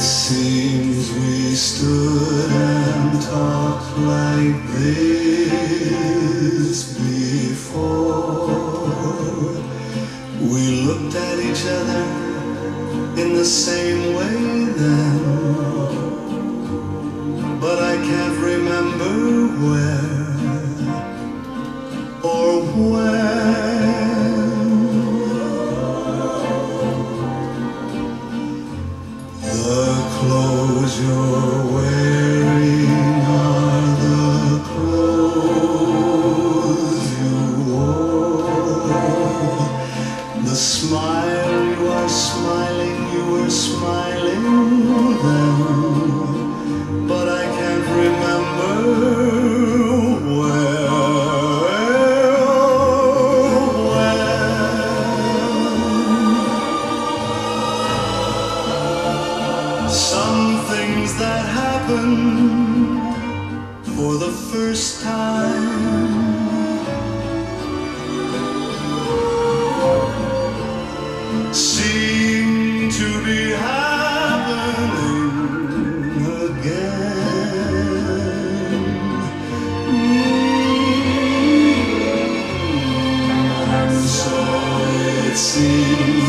seems we stood and talked like this before. We looked at each other in the same way The clothes you're wearing things that happen for the first time seem to be happening again. So it seems